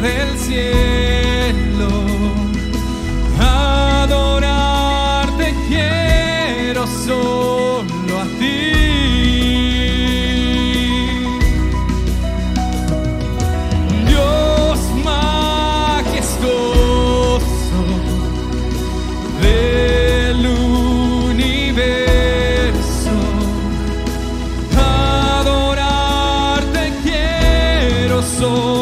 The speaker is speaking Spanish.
del cielo. Adorarte quiero solo a ti. Dios majestuoso del universo. Adorarte quiero solo.